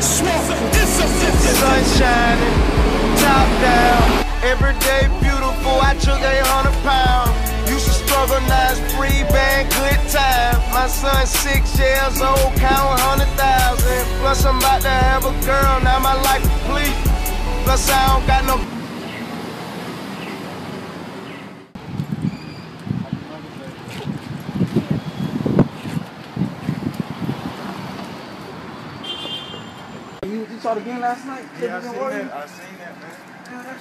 Sun shining, top down. Every day beautiful, I took a hundred pounds. Used to struggle, now free band, good time. My son six years old, count a hundred thousand. Plus I'm about to have a girl, now my life complete. Plus I don't got no You, saw the game last night? Yeah, I seen that. I seen that, man. Man,